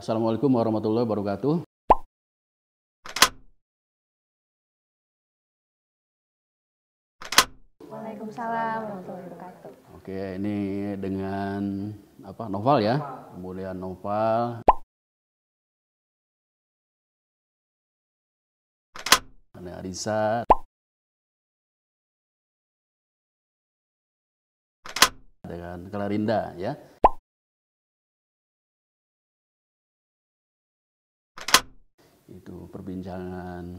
Assalamualaikum warahmatullahi wabarakatuh. Waalaikumsalam warahmatullahi wabarakatuh. Oke, ini dengan apa novel ya, kemudian novel. Ada Arisa. Dengan Klarinda ya. Itu perbincangan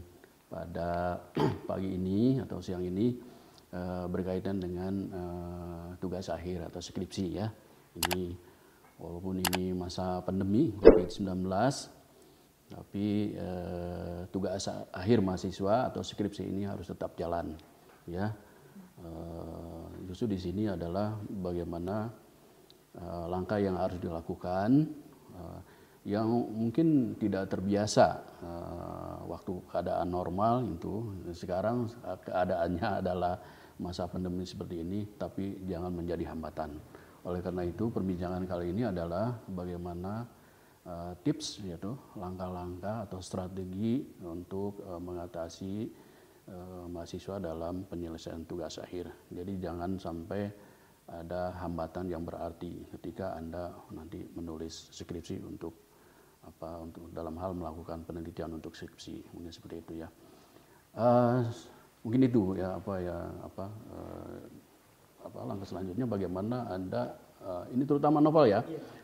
pada pagi ini atau siang ini uh, berkaitan dengan uh, tugas akhir atau skripsi ya. Ini walaupun ini masa pandemi COVID-19 tapi uh, tugas akhir mahasiswa atau skripsi ini harus tetap jalan ya. Uh, justru di sini adalah bagaimana uh, langkah yang harus dilakukan uh, yang mungkin tidak terbiasa uh, waktu keadaan normal itu sekarang keadaannya adalah masa pandemi seperti ini tapi jangan menjadi hambatan. Oleh karena itu perbincangan kali ini adalah bagaimana uh, tips yaitu langkah-langkah atau strategi untuk uh, mengatasi uh, mahasiswa dalam penyelesaian tugas akhir. Jadi jangan sampai ada hambatan yang berarti ketika anda nanti menulis skripsi untuk apa untuk dalam hal melakukan penelitian untuk skripsi mungkin seperti itu ya. Uh, mungkin itu ya apa ya apa uh, apa langkah selanjutnya bagaimana anda uh, ini terutama novel ya.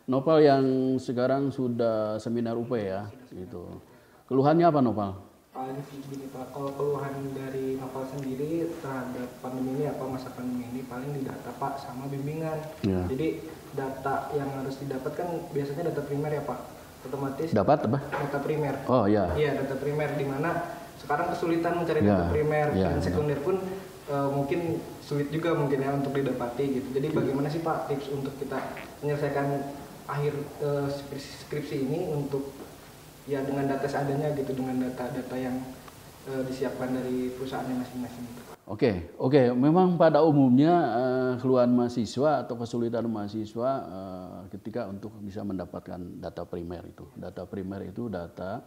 Novel yang sekarang sudah seminar UP ya gitu. Keluhannya apa novel? Paling gini pak. Kalau keluhan dari novel sendiri terhadap pandemi ini apa masa pandemi ini paling di data pak sama bimbingan. Ya. jadi data yang harus didapatkan biasanya data primer ya pak otomatis dapat apa? data primer. Oh ya iya data primer di mana sekarang kesulitan mencari Ya, data primer. Ya, dan benar. sekunder pun eh, mungkin sulit juga mungkin ya untuk didapati gitu. Jadi bagaimana sih pak tips untuk kita menyelesaikan akhir eh, skripsi, skripsi ini untuk ya dengan data seadanya gitu dengan data-data yang eh, disiapkan dari perusahaannya masing-masing gitu Oke, oke. Memang pada umumnya eh, keluhan mahasiswa atau kesulitan mahasiswa eh, ketika untuk bisa mendapatkan data primer itu. Data primer itu data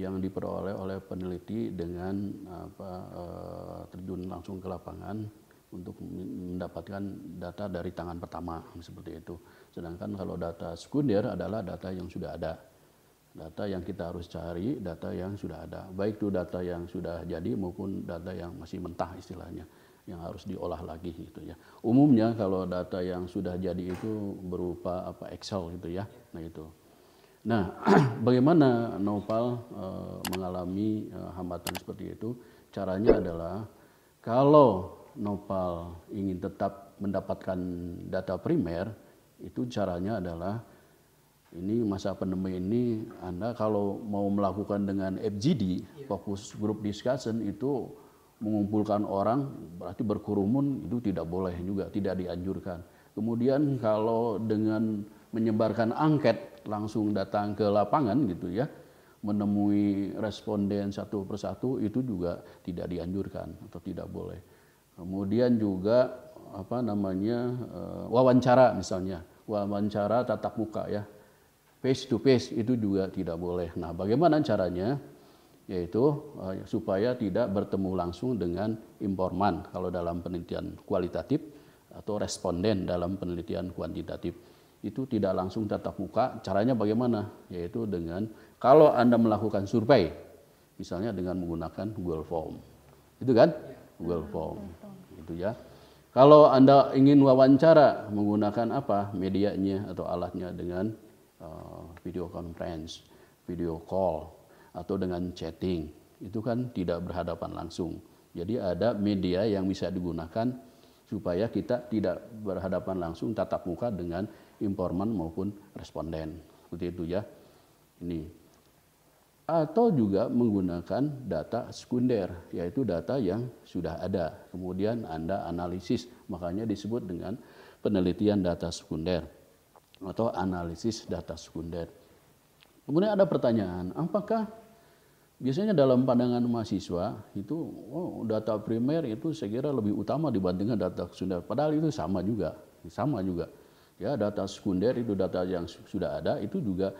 yang diperoleh oleh peneliti dengan apa, eh, terjun langsung ke lapangan untuk mendapatkan data dari tangan pertama seperti itu. Sedangkan kalau data sekunder adalah data yang sudah ada data yang kita harus cari data yang sudah ada. Baik itu data yang sudah jadi maupun data yang masih mentah istilahnya yang harus diolah lagi gitu ya. Umumnya kalau data yang sudah jadi itu berupa apa Excel gitu ya. Nah itu. Nah bagaimana Nopal eh, mengalami eh, hambatan seperti itu? Caranya adalah kalau Nopal ingin tetap mendapatkan data primer itu caranya adalah ini masa pandemi ini Anda kalau mau melakukan dengan FGD, fokus group discussion itu mengumpulkan orang berarti berkerumun itu tidak boleh juga, tidak dianjurkan. Kemudian kalau dengan menyebarkan angket langsung datang ke lapangan gitu ya, menemui responden satu persatu itu juga tidak dianjurkan atau tidak boleh. Kemudian juga apa namanya eh, wawancara misalnya, wawancara tatap muka ya face to face itu juga tidak boleh. Nah, bagaimana caranya? Yaitu uh, supaya tidak bertemu langsung dengan informan kalau dalam penelitian kualitatif atau responden dalam penelitian kuantitatif. Itu tidak langsung tatap muka. Caranya bagaimana? Yaitu dengan kalau Anda melakukan survei, misalnya dengan menggunakan Google Form. Itu kan? Google Form. Itu ya. Kalau Anda ingin wawancara menggunakan apa? Medianya atau alatnya dengan video conference, video call, atau dengan chatting. Itu kan tidak berhadapan langsung. Jadi ada media yang bisa digunakan supaya kita tidak berhadapan langsung tatap muka dengan informan maupun responden. Seperti itu ya. Ini. Atau juga menggunakan data sekunder, yaitu data yang sudah ada. Kemudian Anda analisis, makanya disebut dengan penelitian data sekunder atau analisis data sekunder. Kemudian ada pertanyaan, apakah biasanya dalam pandangan mahasiswa itu oh, data primer itu saya kira lebih utama dibandingkan data sekunder. Padahal itu sama juga, sama juga. Ya, data sekunder itu data yang su- sudah ada itu juga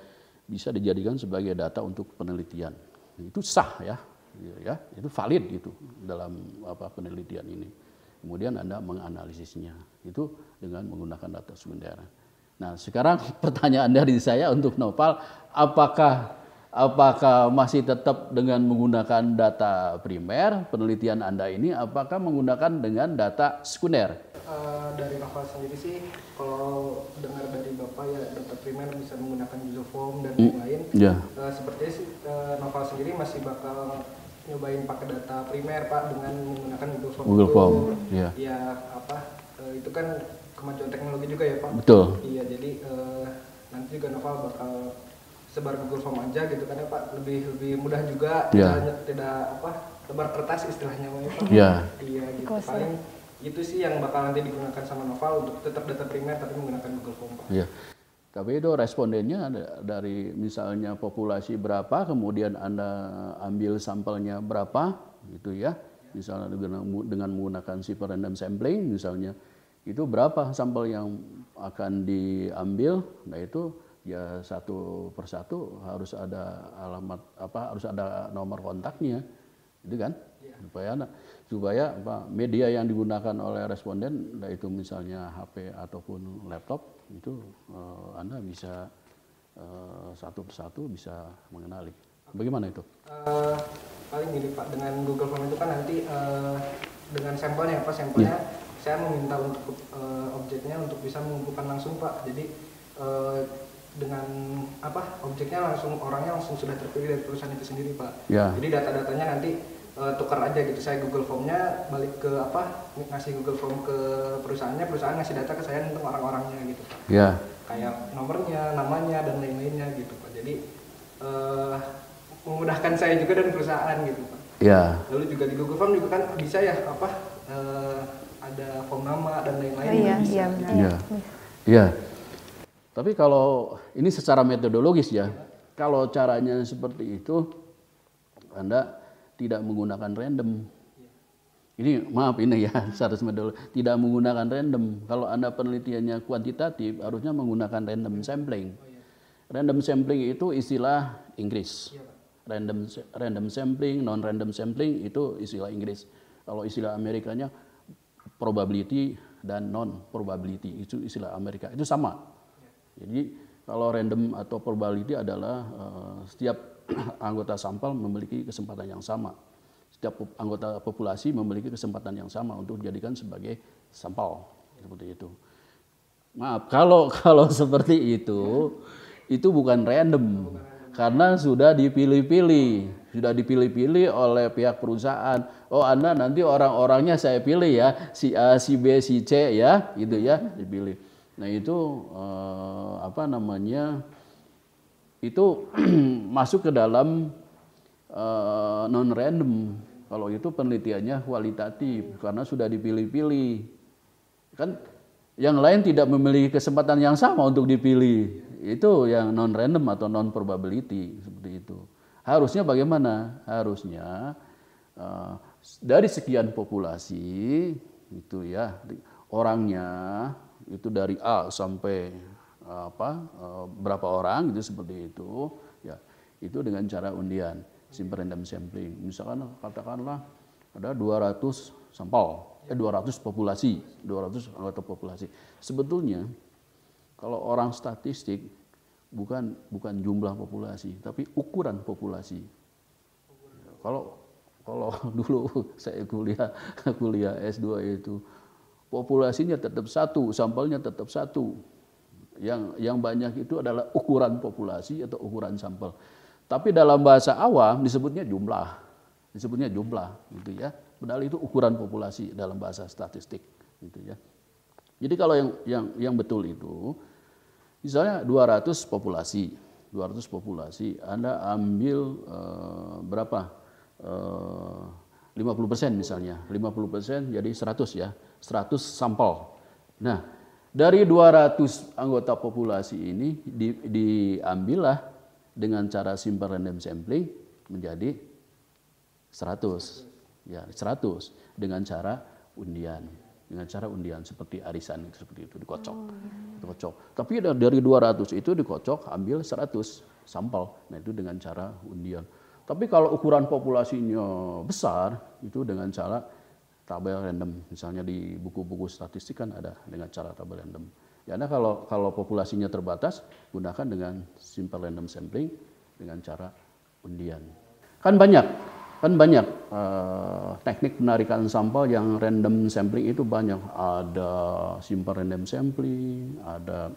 bisa dijadikan sebagai data untuk penelitian. Itu sah ya, ya, itu valid gitu dalam apa penelitian ini. Kemudian Anda menganalisisnya itu dengan menggunakan data sekunder. Nah, sekarang pertanyaan dari saya untuk Nopal, apakah apakah masih tetap dengan menggunakan data primer penelitian Anda ini apakah menggunakan dengan data sekunder? Eh, dari novel sendiri sih kalau dengar dari bapak ya data primer bisa menggunakan Google Form dan lain-lain Ya. Eh, sepertinya sih eh, novel sendiri masih bakal nyobain pakai data primer pak dengan menggunakan Google Form Google itu. Form, ya. ya apa eh, itu kan kemajuan teknologi juga ya pak Betul. iya jadi eh, nanti juga novel bakal sebar Google Form aja gitu kan ya pak lebih lebih mudah juga Ya. tidak, tidak apa tebar kertas istilahnya Pak, ya, Pak. Ya. iya gitu Kosong. paling itu sih yang bakal nanti digunakan sama Noval untuk tetap data primer tapi menggunakan Google Form Pak. Ya. Tapi itu respondennya ada dari misalnya populasi berapa, kemudian Anda ambil sampelnya berapa, gitu ya. Misalnya dengan, dengan menggunakan simple random sampling misalnya, itu berapa sampel yang akan diambil, nah itu ya satu persatu harus ada alamat apa harus ada nomor kontaknya, itu kan? Supaya supaya apa media yang digunakan oleh responden, nah itu misalnya HP ataupun laptop itu eh, Anda bisa eh, satu persatu bisa mengenali. Bagaimana itu? Eh, paling gini Pak dengan Google Form itu kan nanti eh, dengan sampelnya Pak sampelnya saya meminta untuk eh, objeknya untuk bisa mengumpulkan langsung Pak. Jadi eh, dengan apa objeknya langsung orangnya langsung sudah terpilih dari perusahaan itu sendiri Pak. Ya. Jadi data-datanya nanti eh, tukar aja gitu. Saya Google Formnya balik ke apa ngasih Google Form ke perusahaannya, perusahaan ngasih data ke saya tentang orang-orangnya gitu Pak. Ya, Kayak nomornya, namanya dan lain-lainnya gitu Pak. Jadi eh, memudahkan saya juga dan perusahaan gitu Pak. ya, Lalu juga di Google Form juga kan bisa ya apa ada form nama dan lain-lain Oh, iya, bisa. iya, gitu. benar. ya, ya. Tapi kalau ini secara metodologis ya, kalau caranya seperti itu, Anda tidak menggunakan random. Ini maaf ini ya, secara metodologis tidak menggunakan random. Kalau Anda penelitiannya kuantitatif, harusnya menggunakan random sampling. Random sampling itu istilah Inggris. Random random sampling, non random sampling itu istilah Inggris. Kalau istilah Amerikanya probability dan non probability itu istilah Amerika. Itu sama. Jadi kalau random atau probability adalah eh, setiap anggota sampel memiliki kesempatan yang sama. Setiap anggota populasi memiliki kesempatan yang sama untuk dijadikan sebagai sampel seperti itu. Maaf, kalau kalau seperti itu itu bukan random karena sudah dipilih-pilih, sudah dipilih-pilih oleh pihak perusahaan. Oh, Anda nanti orang-orangnya saya pilih ya, si A, si B, si C ya, gitu ya, dipilih. Nah, itu eh, apa namanya? Itu masuk ke dalam non random. Kalau itu penelitiannya kualitatif karena sudah dipilih-pilih. Kan yang lain tidak memiliki kesempatan yang sama untuk dipilih. Itu yang non random atau non probability seperti itu. Harusnya bagaimana? Harusnya eh, dari sekian populasi itu ya orangnya itu dari A sampai eh, apa eh, berapa orang gitu seperti itu ya itu dengan cara undian simple random sampling. Misalkan katakanlah ada 200 sampel, eh 200 populasi, 200 anggota populasi. Sebetulnya kalau orang statistik bukan bukan jumlah populasi, tapi ukuran populasi. Kalau kalau dulu saya kuliah kuliah S2 itu populasinya tetap satu, sampelnya tetap satu. Yang yang banyak itu adalah ukuran populasi atau ukuran sampel. Tapi dalam bahasa awam disebutnya jumlah, disebutnya jumlah, gitu ya. Padahal itu ukuran populasi dalam bahasa statistik, gitu ya. Jadi kalau yang yang yang betul itu, misalnya 200 populasi, 200 populasi, Anda ambil eh, berapa? Eh, 50 persen misalnya, 50 persen jadi 100 ya, 100 sampel. Nah, dari 200 anggota populasi ini di, diambillah dengan cara simple random sampling menjadi 100 ya 100 dengan cara undian dengan cara undian seperti arisan seperti itu dikocok. Dikocok. Tapi da- dari 200 itu dikocok ambil 100 sampel. Nah, itu dengan cara undian. Tapi kalau ukuran populasinya besar itu dengan cara tabel random. Misalnya di buku-buku statistik kan ada dengan cara tabel random. Ya, nah kalau kalau populasinya terbatas gunakan dengan simple random sampling dengan cara undian. Kan banyak, kan banyak eh, teknik penarikan sampel yang random sampling itu banyak. Ada simple random sampling, ada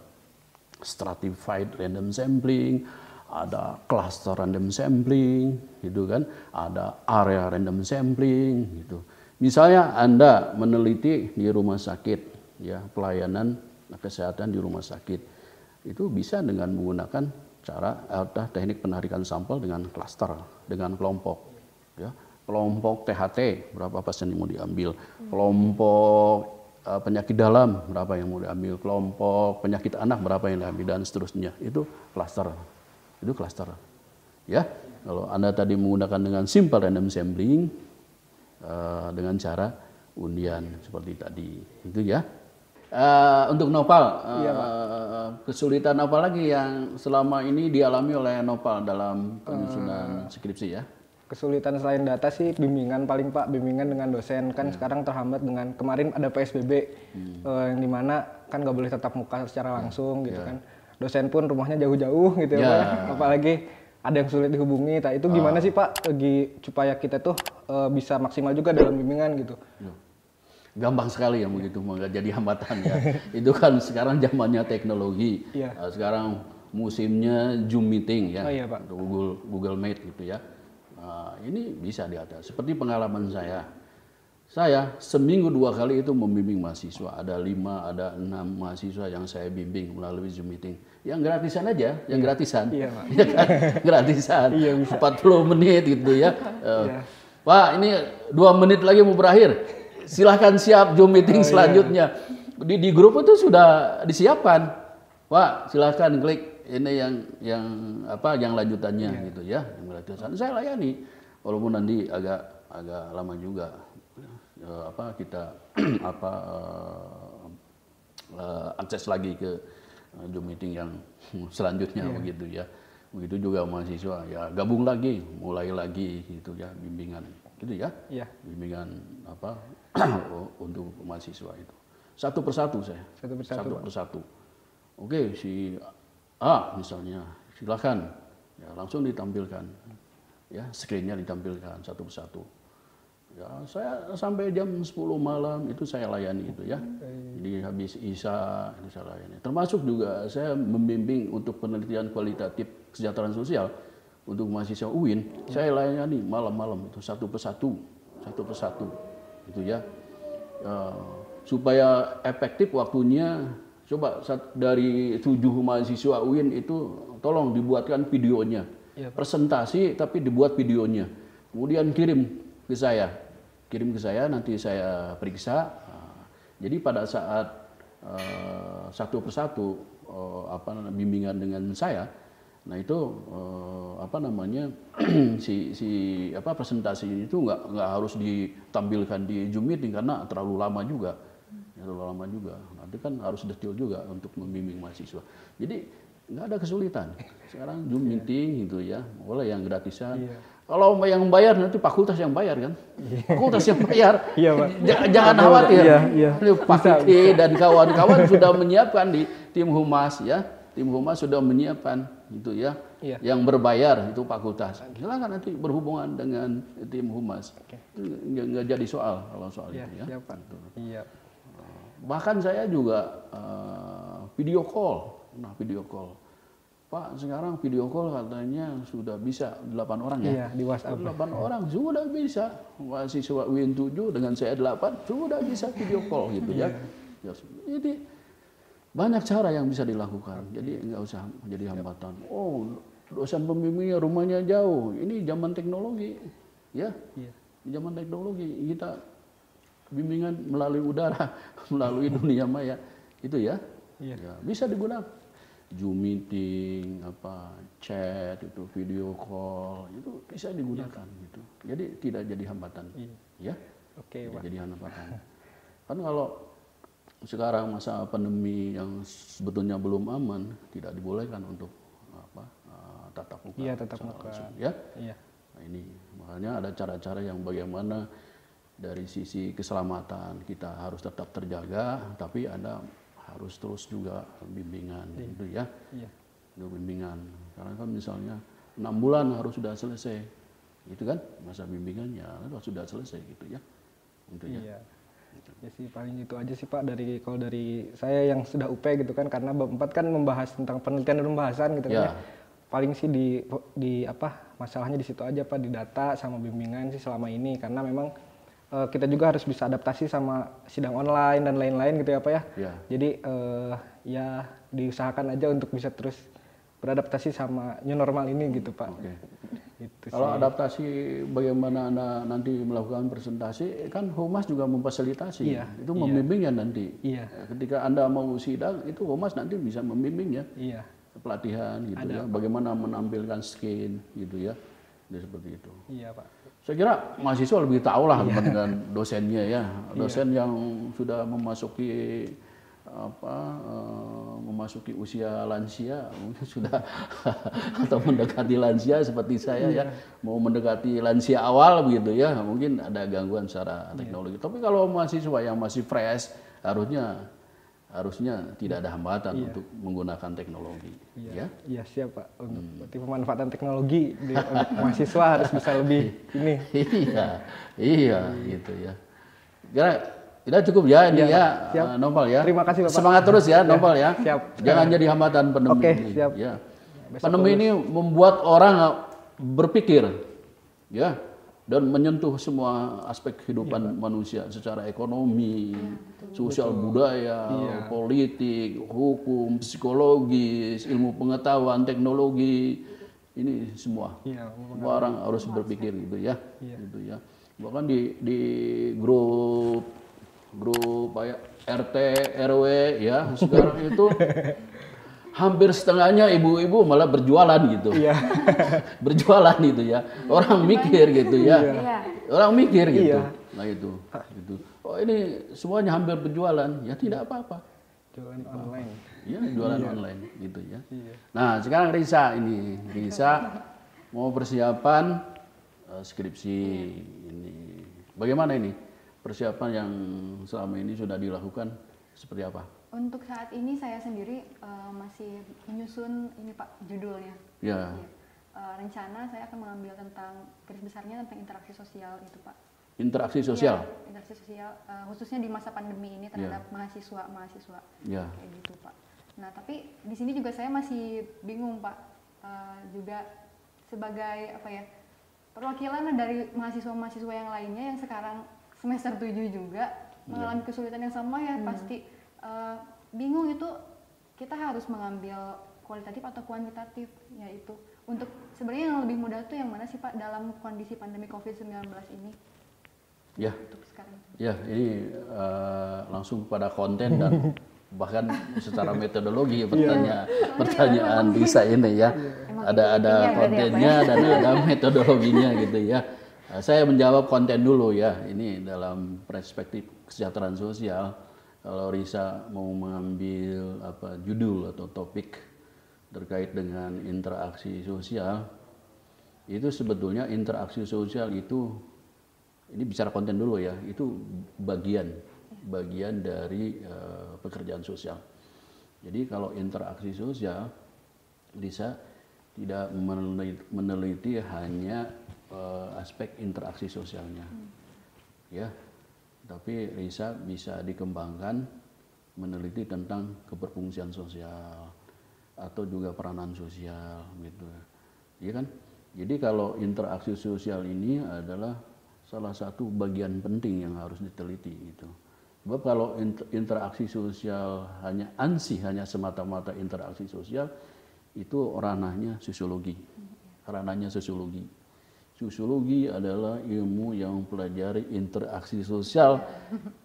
stratified random sampling, ada cluster random sampling, gitu kan, ada area random sampling, gitu. Misalnya Anda meneliti di rumah sakit, ya pelayanan kesehatan di rumah sakit, itu bisa dengan menggunakan cara atau teknik penarikan sampel dengan cluster, dengan kelompok, ya kelompok THT berapa pasien yang mau diambil, kelompok eh, penyakit dalam berapa yang mau diambil, kelompok penyakit anak berapa yang diambil dan seterusnya. Itu cluster. Itu cluster. Ya. Kalau Anda tadi menggunakan dengan simple random sampling eh, dengan cara undian seperti tadi. Itu ya. Eh, untuk Nopal, eh, kesulitan apa lagi yang selama ini dialami oleh Nopal dalam penyusunan skripsi ya? Kesulitan selain data sih bimbingan paling Pak, bimbingan dengan dosen kan sekarang terhambat dengan kemarin ada PSBB eh, yang di mana kan nggak boleh tatap muka secara langsung gitu kan. Dosen pun rumahnya jauh-jauh gitu ya, Ya. Pak. ya. Apalagi ada yang sulit dihubungi. Nah, itu gimana sih Pak lagi supaya kita tuh eh, bisa maksimal juga dalam bimbingan gitu. Gampang sekali ya begitu nggak jadi hambatan ya. Itu kan sekarang zamannya teknologi. Iya. Eh, Sekarang musimnya Zoom meeting ya. Oh iya, Pak. Google Google Meet gitu ya. Nah, ini bisa di atas. Seperti pengalaman saya. Saya seminggu dua kali itu membimbing mahasiswa. Ada lima, ada enam mahasiswa yang saya bimbing melalui Zoom meeting. Yang gratisan aja, yang gratisan. Iya, Pak. Ya kan? gratisan. Iya, bisa. 40 menit gitu ya. Iya. Pak, ini dua menit lagi mau berakhir. Silahkan siap Zoom Oh, meeting iya. selanjutnya. Di, di grup itu sudah disiapkan. Pak, silahkan klik ini yang yang apa yang lanjutannya Iya. gitu ya. Yang lanjutan. Saya layani. Walaupun nanti agak agak lama juga Eh, apa kita apa eh, akses lagi ke eh, Zoom meeting yang selanjutnya begitu ya. Begitu juga mahasiswa ya gabung lagi, mulai lagi gitu ya bimbingan gitu ya. Iya. Bimbingan apa untuk mahasiswa itu. Satu persatu saya. Satu persatu, Satu persatu. Oke, si A misalnya, silakan ya langsung ditampilkan. Ya, screennya ditampilkan satu persatu. Ya, saya sampai jam 10 malam itu saya layani itu ya. Jadi habis Isya itu saya layani. Termasuk juga saya membimbing untuk penelitian kualitatif kesejahteraan sosial untuk mahasiswa UIN. Saya layani malam-malam itu satu persatu, satu persatu itu ya. Ya, supaya efektif waktunya coba dari tujuh mahasiswa UIN itu tolong dibuatkan videonya. Iya, presentasi tapi dibuat videonya. Kemudian kirim ke saya. Kirim ke saya nanti saya periksa. Nah, jadi pada saat eh, satu persatu eh, apa bimbingan dengan saya nah itu eh, apa namanya si si apa presentasi itu nggak nggak harus ditampilkan di Zoom meeting karena terlalu lama juga. Ya, terlalu lama juga. Nanti kan harus detail juga untuk membimbing mahasiswa. Jadi nggak ada kesulitan. Sekarang Zoom meeting gitu ya boleh yang gratisan. Iya. kalau yang bayar nanti fakultas yang bayar kan? Fakultas yang bayar. Iya, Pak. Ja- jangan khawatir. Iya, iya. Pak Kiki dan kawan-kawan sudah menyiapkan di tim humas ya. Tim humas sudah menyiapkan itu ya Iya. yang berbayar itu fakultas. Silakan nanti berhubungan dengan tim humas. Nggak, jadi soal kalau soal Iya, itu ya. siap, Pak. Iya. Bahkan saya juga eh, video call nah video call. Pak sekarang video call katanya sudah bisa 8 orang ya? Iya, di WhatsApp. 8 orang sudah bisa. Mahasiswa Win 7 dengan saya 8 sudah bisa video call gitu ya. Ya, jadi banyak cara yang bisa dilakukan. Jadi nggak usah menjadi hambatan. Oh dosen pembimbingnya rumahnya jauh. Ini zaman teknologi ya. Iya. zaman teknologi kita bimbingan melalui udara, melalui dunia maya, itu ya, Iya. ya bisa digunakan. Zoom meeting, apa chat itu, video call itu bisa digunakan gitu. Jadi tidak jadi hambatan, Iya. ya, Oke, tidak Pak. jadi hambatan. Kan kalau sekarang masa pandemi yang sebetulnya belum aman, tidak dibolehkan untuk apa uh, tatap muka. Iya, tatap muka. langsung, ya. Iya. Nah ini makanya ada cara-cara yang bagaimana dari sisi keselamatan kita harus tetap terjaga, tapi ada harus terus juga bimbingan gitu ya. Itu bimbingan. Karena kan misalnya enam bulan harus sudah selesai, itu kan masa bimbingannya harus sudah selesai gitu ya, gitu ya. Iya. Ya sih paling itu aja sih Pak dari kalau dari saya yang sudah UP gitu kan karena bab 4 kan membahas tentang penelitian dan pembahasan gitu kan Ya. ya. Paling sih di di apa masalahnya di situ aja Pak di data sama bimbingan sih selama ini karena memang eh, kita juga harus bisa adaptasi sama sidang online dan lain-lain gitu ya Pak ya. Ya. Jadi eh, ya diusahakan aja untuk bisa terus beradaptasi sama new normal ini gitu Pak. Oke. Gitu Kalau sih. adaptasi bagaimana anda nanti melakukan presentasi, kan humas juga memfasilitasi, Iya, itu membimbingnya nanti. Iya. Ketika anda mau sidang, itu humas nanti bisa membimbingnya. Iya. pelatihan gitu ya, bagaimana menampilkan skin gitu ya, Jadi seperti itu. Iya Pak. Saya kira mahasiswa lebih tahu lah Iya. dibandingkan dosennya ya, dosen yang sudah memasuki apa eh, memasuki usia lansia mungkin sudah atau mendekati lansia seperti saya Iya. ya mau mendekati lansia awal begitu ya mungkin ada gangguan secara Iya. teknologi tapi kalau mahasiswa yang masih fresh harusnya harusnya tidak ada hambatan untuk menggunakan teknologi ya Iya siap Pak. Untuk berarti pemanfaatan teknologi di, untuk mahasiswa harus bisa lebih ini. iya, iya, gitu ya. Kira kita cukup ya ini Iya, ya, Pak. Siap. eh, Nopal ya. Terima kasih, Bapak. Semangat terus ya, Nopal ya. siap. Jangan jadi hambatan pandemi Oke, ini. siap. Ya. Besok Pandemi ini membuat orang berpikir, ya, dan menyentuh semua aspek kehidupan Iya, manusia secara ekonomi, sosial budaya, Iya. politik, hukum, psikologis, ilmu pengetahuan, teknologi, ini semua. Iya, Semua orang harus berpikir gitu ya, Iya. gitu ya. Bahkan di di grup grup kayak RT RW ya sekarang itu hampir setengahnya ibu-ibu malah berjualan gitu, Iya. berjualan gitu ya. Orang mikir gitu ya, Iya. orang mikir gitu. Iya. Nah itu, gitu. Oh ini semuanya hampir berjualan, ya tidak apa-apa. Jualan online. Ya jualan online gitu ya. Iya. Nah sekarang Risa ini, Risa mau persiapan eh, skripsi ini. Bagaimana ini persiapan yang selama ini sudah dilakukan seperti apa? Untuk saat ini saya sendiri eh, masih menyusun ini Pak judulnya. Ya, Iya. Eh, rencana saya akan mengambil tentang garis besarnya tentang interaksi sosial itu Pak. interaksi sosial. Iya, interaksi sosial eh, khususnya di masa pandemi ini terhadap mahasiswa mahasiswa Ya, kayak gitu Pak. Nah tapi di sini juga saya masih bingung Pak. Eh, juga sebagai apa ya perwakilan dari mahasiswa-mahasiswa yang lainnya yang sekarang semester 7 juga mengalami kesulitan yang sama ya pasti eh, bingung itu kita harus mengambil kualitatif atau kuantitatif yaitu untuk sebenarnya yang lebih mudah tuh yang mana sih Pak dalam kondisi pandemi COVID-19 ini ya, untuk sekarang. ya. Ini eh, langsung kepada konten dan bahkan secara metodologi pertanyaan pertanyaan Risa ini ya. Ada ada kontennya dan ada metodologinya gitu ya. Saya menjawab konten dulu ya. Ini dalam perspektif kesejahteraan sosial. Kalau Risa mau mengambil apa judul atau topik terkait dengan interaksi sosial, itu sebetulnya interaksi sosial itu ini bicara konten dulu ya, itu bagian bagian dari eh, pekerjaan sosial. Jadi kalau interaksi sosial bisa tidak meneliti, meneliti hanya eh, aspek interaksi sosialnya, ya, tapi Risa bisa dikembangkan meneliti tentang keberfungsian sosial atau juga peranan sosial gitu, iya kan? Jadi kalau interaksi sosial ini adalah salah satu bagian penting yang harus diteliti gitu. Sebab kalau inter- interaksi sosial hanya ansi hanya semata-mata interaksi sosial itu ranahnya sosiologi. Ranahnya sosiologi. Sosiologi adalah ilmu yang mempelajari interaksi sosial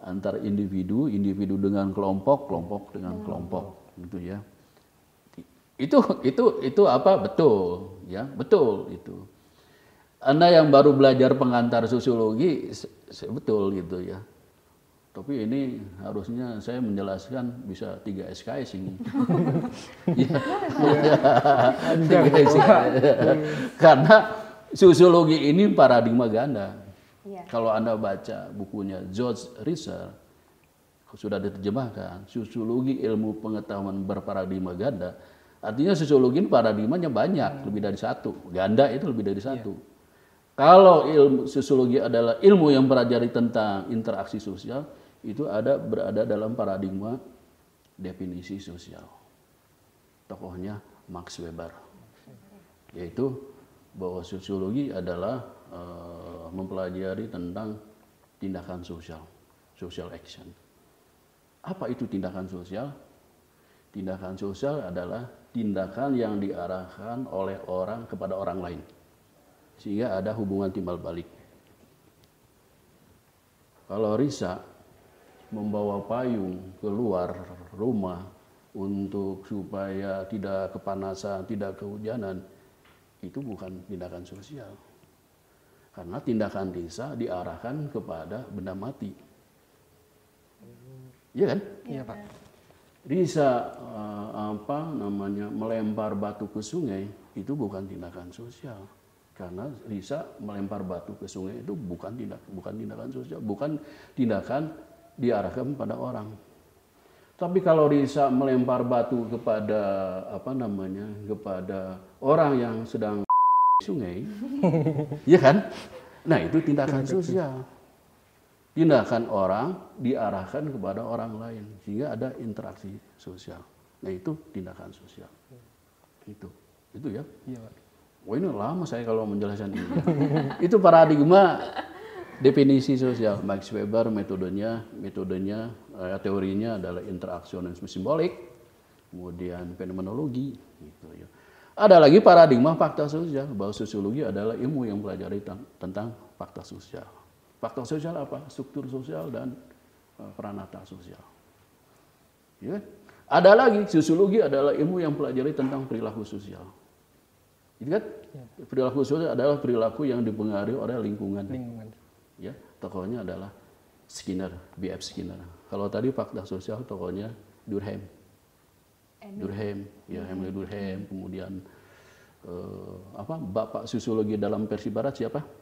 antar individu, individu dengan kelompok, kelompok dengan kelompok gitu ya. Itu itu itu apa? Betul, ya, betul itu. Anda yang baru belajar pengantar sosiologi, betul gitu ya. Tapi ini harusnya saya menjelaskan bisa tiga SKS ini. Iya. SKS. Karena sosiologi ini paradigma ganda. Iya. Kalau Anda baca bukunya George Risser, sudah diterjemahkan, sosiologi ilmu pengetahuan berparadigma ganda, artinya sosiologi ini paradigmanya banyak, lebih dari satu. Ganda itu lebih dari satu. Kalau ilmu sosiologi adalah ilmu yang mempelajari tentang interaksi sosial, itu ada berada dalam paradigma definisi sosial. Tokohnya Max Weber. Yaitu bahwa sosiologi adalah eh, mempelajari tentang tindakan sosial, social action. Apa itu tindakan sosial? Tindakan sosial adalah tindakan yang diarahkan oleh orang kepada orang lain. Sehingga ada hubungan timbal balik. Kalau Risa membawa payung keluar rumah untuk supaya tidak kepanasan, tidak kehujanan, itu bukan tindakan sosial. Karena tindakan Risa diarahkan kepada benda mati. Iya kan? Iya Pak. Risa eh, apa namanya melempar batu ke sungai itu bukan tindakan sosial. Karena Risa melempar batu ke sungai itu bukan tindak bukan tindakan sosial, bukan tindakan diarahkan pada orang. Tapi kalau Risa melempar batu kepada apa namanya kepada orang yang sedang sungai, ya kan? Nah itu tindakan sosial. Tindakan orang diarahkan kepada orang lain sehingga ada interaksi sosial. Nah itu tindakan sosial. Itu, itu ya. Iya Pak. Wah ini lama saya kalau menjelaskan ini. itu paradigma definisi sosial. Max Weber metodenya, metodenya, eh, teorinya adalah interaksionisme simbolik, kemudian fenomenologi. Gitu ya. Ada lagi paradigma fakta sosial bahwa sosiologi adalah ilmu yang pelajari ten- tentang fakta sosial. Fakta sosial apa? Struktur sosial dan eh, peranata sosial. Ya. Ada lagi sosiologi adalah ilmu yang pelajari tentang perilaku sosial. Itu kan? Perilaku sosial adalah perilaku yang dipengaruhi oleh lingkungan. Lingkungan. Ya, tokohnya adalah Skinner, B.F. Skinner. Kalau tadi fakta sosial tokohnya Durkheim. Durkheim, ya Emil Durkheim, kemudian eh, apa Bapak sosiologi dalam versi barat siapa?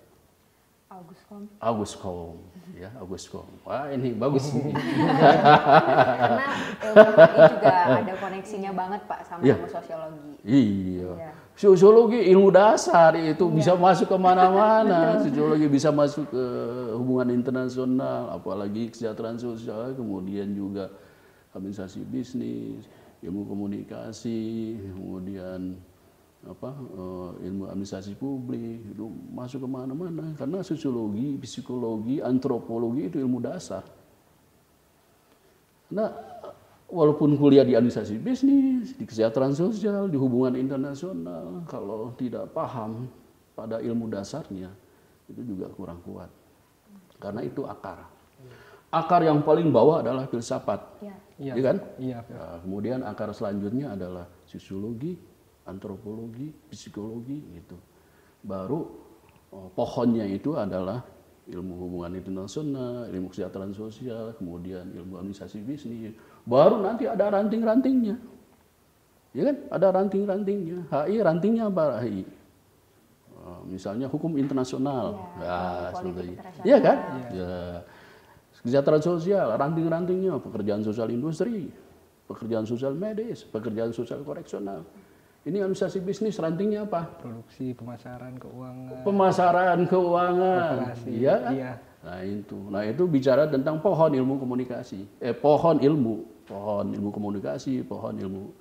August Comte. August Comte, ya August Comte. Wah ini bagus ini. Karena ilmu HI juga ada koneksinya banget Pak sama Iya. ilmu sosiologi. Iya. Iya. Sosiologi ilmu dasar itu bisa masuk ke mana-mana. Sosiologi bisa masuk ke hubungan internasional, apalagi kesejahteraan sosial, kemudian juga administrasi bisnis, ilmu komunikasi, kemudian apa eh, ilmu administrasi publik itu masuk ke mana-mana karena sosiologi, psikologi, antropologi itu ilmu dasar. Nah, walaupun kuliah di administrasi bisnis, di kesejahteraan sosial, di hubungan internasional, kalau tidak paham pada ilmu dasarnya, itu juga kurang kuat. Karena itu akar. Akar yang paling bawah adalah filsafat. Iya. Iya. Iya kan? Iya. Pak. Nah, kemudian akar selanjutnya adalah sosiologi, antropologi, psikologi gitu. Baru oh, pohonnya itu adalah ilmu hubungan internasional, ilmu kesejahteraan sosial, kemudian ilmu administrasi bisnis. Baru nanti ada ranting-rantingnya. Ya kan? Ada ranting-rantingnya. HI rantingnya apa HI? Eh, Misalnya hukum internasional. Iya, Nah, seperti itu. internasional. Iya kan? Ya. Kesejahteraan sosial, ranting-rantingnya, pekerjaan sosial industri, pekerjaan sosial medis, pekerjaan sosial koreksional. Ini administrasi bisnis, rantingnya apa? Produksi, pemasaran, keuangan. Pemasaran keuangan. Operasi, Iya kan? iya. Nah itu, nah itu bicara tentang pohon ilmu komunikasi, eh pohon ilmu, pohon ilmu komunikasi, pohon ilmu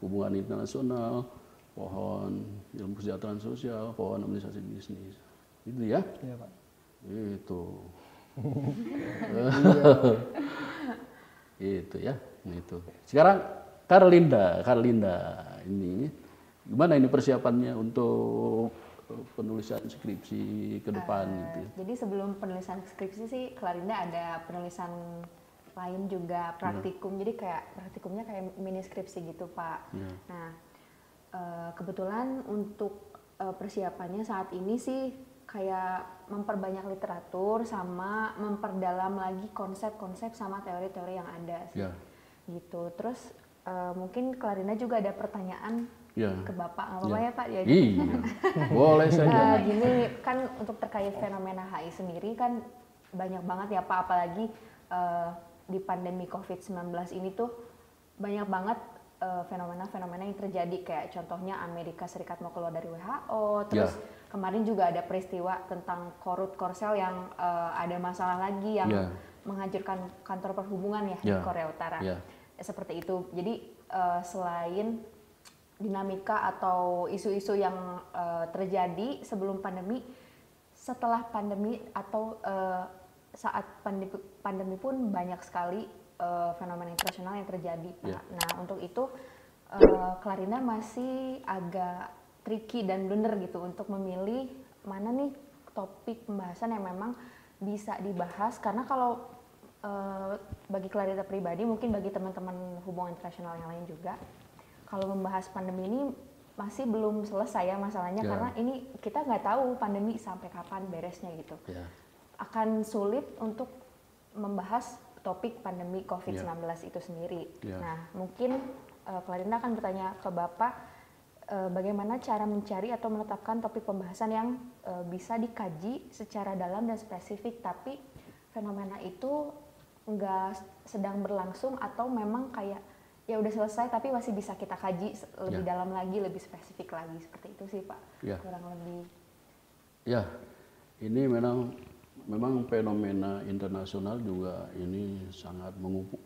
hubungan internasional, pohon ilmu kesejahteraan sosial, pohon administrasi bisnis, itu ya, Iya Pak. itu, itu ya, itu. Sekarang Karlinda, Karlinda ini gimana ini persiapannya untuk penulisan skripsi ke depan gitu? ya? Jadi sebelum penulisan skripsi sih Klarinda ada penulisan lain juga praktikum. Jadi kayak praktikumnya kayak mini skripsi gitu Pak. Iya. Nah eh, kebetulan untuk eh, persiapannya saat ini sih kayak memperbanyak literatur sama memperdalam lagi konsep-konsep sama teori-teori yang ada sih. Ya. Gitu. Terus eh, mungkin Clarina juga ada pertanyaan Ya. ke Bapak, nggak apa-apa Ya. ya Pak? Ya, Iya. Boleh Eh, saja. gini kan untuk terkait fenomena HI sendiri kan banyak banget ya Pak apalagi eh, di pandemi COVID-19 ini tuh banyak banget fenomena-fenomena yang terjadi kayak contohnya Amerika Serikat mau keluar dari WHO terus kemarin juga ada peristiwa tentang korut korsel yang eh, ada masalah lagi yang Ya. menghancurkan kantor perhubungan ya, di Ya. Korea Utara Ya. Seperti itu jadi eh, selain dinamika atau isu-isu yang eh, terjadi sebelum pandemi, setelah pandemi atau eh, saat pandemi, pandemi pun banyak sekali eh, fenomena internasional yang terjadi, Pak. Ya. Nah, untuk itu eh, Clarina masih agak tricky dan blunder gitu untuk memilih mana nih topik pembahasan yang memang bisa dibahas karena kalau eh, bagi Clarita pribadi mungkin bagi teman-teman hubungan internasional yang lain juga kalau membahas pandemi ini masih belum selesai ya masalahnya Ya. karena ini kita nggak tahu pandemi sampai kapan beresnya gitu Ya. akan sulit untuk membahas topik pandemi COVID-19 itu sendiri. Ya. Nah, mungkin uh, Clarina akan bertanya ke Bapak uh, bagaimana cara mencari atau menetapkan topik pembahasan yang uh, bisa dikaji secara dalam dan spesifik, tapi fenomena itu nggak sedang berlangsung atau memang kayak ya udah selesai tapi masih bisa kita kaji lebih Ya. dalam lagi, lebih spesifik lagi seperti itu sih Pak. Ya. Kurang lebih. Ya, ini memang memang fenomena internasional juga ini sangat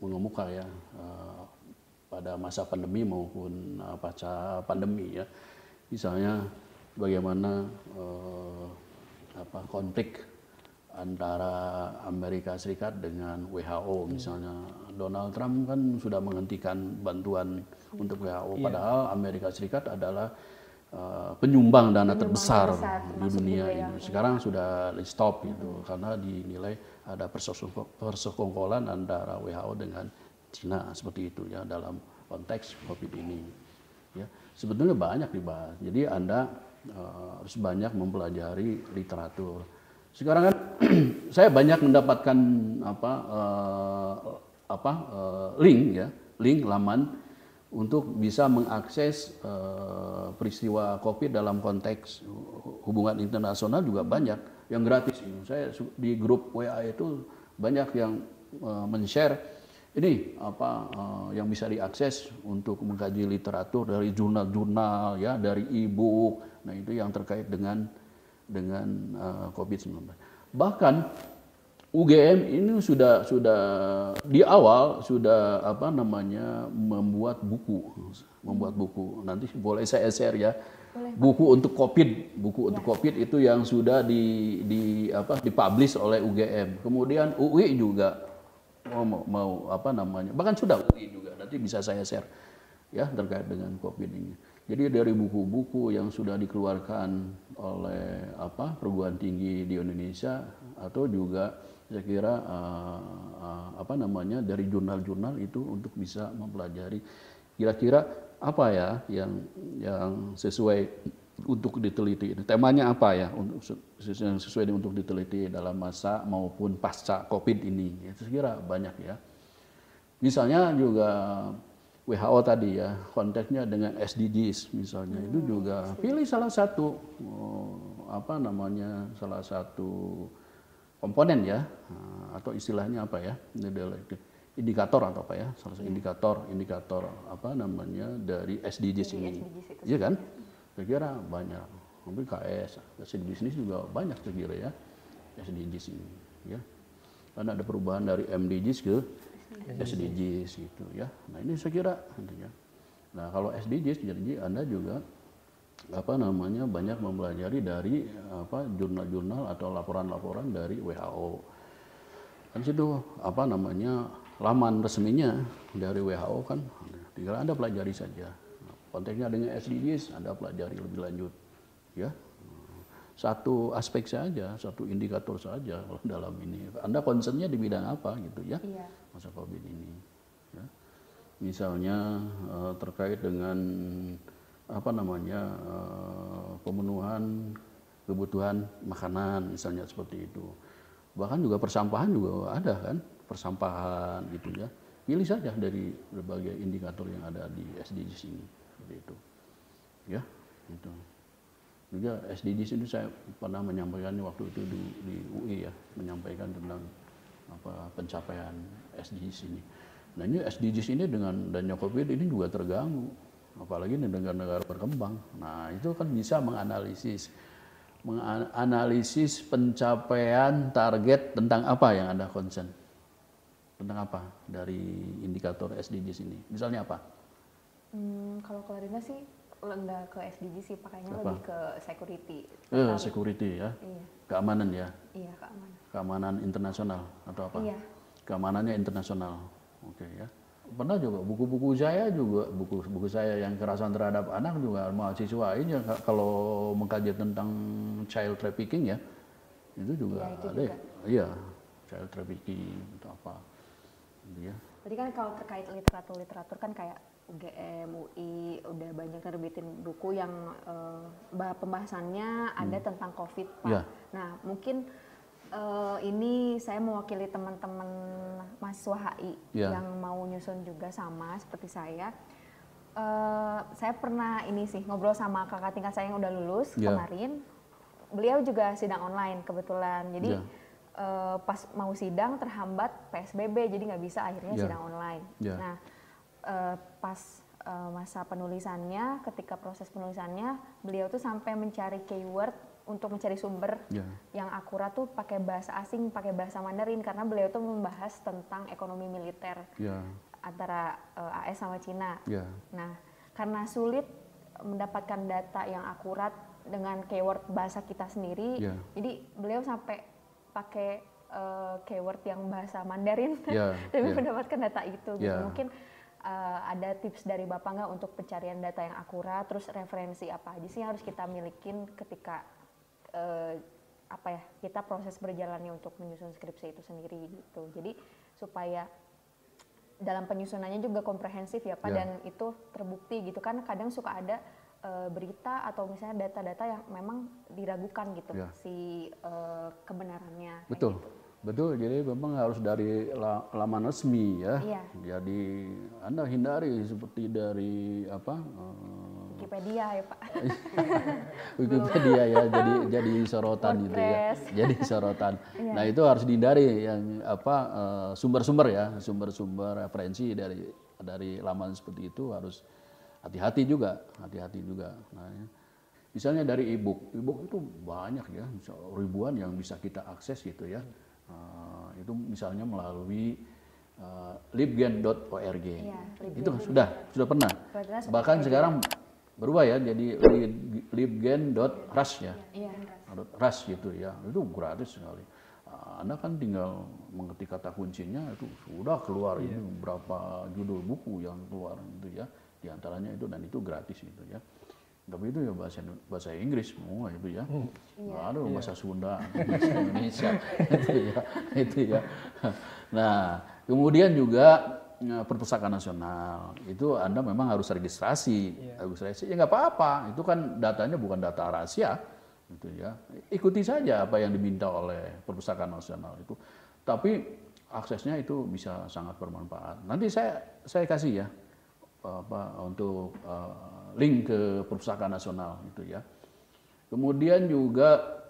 mengemuka ya eh, pada masa pandemi maupun eh, pasca pandemi ya. Misalnya bagaimana eh, apa konflik antara Amerika Serikat dengan WHO misalnya Donald Trump kan sudah menghentikan bantuan untuk WHO padahal Amerika Serikat adalah uh, penyumbang dana Penyumbang terbesar terbesar, di dunia juga ini. Sekarang sudah di stop gitu karena dinilai ada persekong- persekongkolan antara WHO dengan Cina seperti itu ya dalam konteks COVID ini. Ya, sebetulnya banyak dibahas. Jadi Anda uh, harus banyak mempelajari literatur. Sekarang kan saya banyak mendapatkan apa uh, apa uh, link ya, link laman untuk bisa mengakses uh, peristiwa COVID dalam konteks hubungan internasional juga banyak yang gratis. Saya di grup WA itu banyak yang uh, men-share ini apa uh, yang bisa diakses untuk mengkaji literatur dari jurnal-jurnal ya, dari e-book. Nah, itu yang terkait dengan dengan uh, COVID-19. Bahkan UGM ini sudah sudah di awal sudah apa namanya membuat buku, membuat buku. Nanti boleh saya share ya. Buku untuk COVID, buku untuk COVID itu yang sudah di di apa dipublish oleh UGM. Kemudian UI juga mau, mau, mau apa namanya? Bahkan sudah UI juga. Nanti bisa saya share ya terkait dengan COVID ini. Jadi dari buku-buku yang sudah dikeluarkan oleh apa perguruan tinggi di Indonesia atau juga saya kira uh, uh, apa namanya dari jurnal-jurnal itu untuk bisa mempelajari kira-kira apa ya yang yang sesuai untuk diteliti. Temanya apa ya untuk yang sesuai untuk diteliti dalam masa maupun pasca COVID ini. Ya, saya kira banyak ya. Misalnya juga WHO tadi ya, konteksnya dengan SDGs misalnya. Itu juga pilih salah satu oh, apa namanya salah satu komponen ya Nah, atau istilahnya apa ya indikator atau apa ya salah satu indikator indikator apa namanya dari SDGs ini. SDGs iya kan? saya kira banyak mungkin KS SDGs ini juga banyak saya kira ya SDGs ini ya. Karena ada perubahan dari MDGs ke SDGs gitu ya. Nah ini saya kira intinya nah kalau SDGs jadi anda juga apa namanya banyak mempelajari dari apa jurnal-jurnal atau laporan-laporan dari WHO kan situ apa namanya laman resminya dari WHO kan. Tinggal anda pelajari saja. Konteksnya dengan SDGs anda pelajari lebih lanjut ya satu aspek saja satu indikator saja kalau dalam ini anda concernnya di bidang apa gitu ya Iya. masa covid ini ya. misalnya eh, terkait dengan apa namanya eh, pemenuhan kebutuhan makanan misalnya seperti itu. Bahkan juga persampahan juga ada kan, persampahan gitu ya. Pilih saja dari berbagai indikator yang ada di SDGs ini seperti itu. Ya, itu. Juga SDGs itu saya pernah menyampaikan waktu itu di, di UI ya, menyampaikan tentang apa pencapaian SDGs ini. Nah ini SDGs ini dengan adanya COVID ini juga terganggu, apalagi di negara-negara berkembang. Nah itu kan bisa menganalisis menganalisis pencapaian target tentang apa yang Anda concern? Tentang apa dari indikator SDGs ini? Misalnya apa? Hmm, kalau Clarina sih enggak ke SDG sih, pakainya Apa? lebih ke security. Eh, security ya, Iya, keamanan ya, iya keamanan. keamanan internasional atau apa? Iya. Keamanannya internasional. Oke ya. Pernah juga buku-buku saya juga buku-buku saya yang kekerasan terhadap anak juga mahasiswa ini ya, ka- kalau mengkaji tentang child trafficking ya itu juga Iya, itu ada ya. Iya, child trafficking atau apa. Gitu ya. Tadi kan kalau terkait literatur-literatur kan kayak UGM, UI udah banyak terbitin buku yang bah- pembahasannya ada tentang COVID, Pak. Hmm. Iya. Nah, mungkin eh, ini saya mewakili teman-teman mahasiswa HI Iya. yang mau nyusun juga sama seperti saya. Eh, saya pernah ini sih ngobrol sama kakak tingkat saya yang udah lulus Iya. kemarin. Beliau juga sidang online kebetulan. Jadi Iya. eh, pas mau sidang terhambat PSBB jadi nggak bisa akhirnya Iya. sidang online. Iya. Nah eh, pas eh, masa penulisannya, ketika proses penulisannya, beliau tuh sampai mencari keyword untuk mencari sumber Ya. yang akurat tuh pakai bahasa asing, pakai bahasa Mandarin karena beliau tuh membahas tentang ekonomi militer Ya. antara eh, AS sama Cina. Ya. Nah, karena sulit mendapatkan data yang akurat dengan keyword bahasa kita sendiri, Ya. jadi beliau sampai pakai eh, keyword yang bahasa Mandarin Ya, demi ya. mendapatkan data itu. Gitu. Ya. Mungkin eh, ada tips dari bapak nggak untuk pencarian data yang akurat, terus referensi apa aja sih yang harus kita milikin ketika eh, apa ya kita proses berjalannya untuk menyusun skripsi itu sendiri gitu. Jadi supaya dalam penyusunannya juga komprehensif ya Pak Ya. dan itu terbukti gitu kan kadang suka ada eh, berita atau misalnya data-data yang memang diragukan gitu Ya. si eh, kebenarannya. Betul. gitu. Betul, jadi memang harus dari la- laman resmi ya. Iya. Jadi Anda hindari seperti dari apa? eh, Wikipedia ya Pak. Wikipedia ya jadi jadi sorotan gitu ya. Jadi sorotan. Iya. Nah, itu harus dihindari yang apa eh, sumber-sumber ya, sumber-sumber referensi dari dari laman seperti itu harus hati-hati juga, hati-hati juga. Nah, ya. misalnya dari e-book, e-book itu banyak ya, ribuan yang bisa kita akses gitu ya. Eh, itu misalnya melalui eh, libgen.org. Iya, Libgen. itu sudah sudah pernah. Bahkan itu. sekarang berubah ya jadi li- libgen.ras ya. Iya. Ras gitu ya. Itu gratis sekali. Ah, Anda kan tinggal mengetik kata kuncinya itu sudah keluar ini berapa judul buku yang keluar itu ya. Di antaranya itu dan itu gratis gitu ya. Tapi itu ya bahasa bahasa Inggris semua itu ya. Nggak ada bahasa Sunda, bahasa Indonesia itu ya. Itu ya. Nah, kemudian juga eh, perpustakaan nasional itu Anda memang harus registrasi, registrasi ya nggak apa-apa. Itu kan datanya bukan data rahasia, gitu ya. Ikuti saja apa yang diminta oleh perpustakaan nasional itu. Tapi aksesnya itu bisa sangat bermanfaat. Nanti saya saya kasih ya apa untuk eh, link ke perpustakaan nasional itu ya. Kemudian juga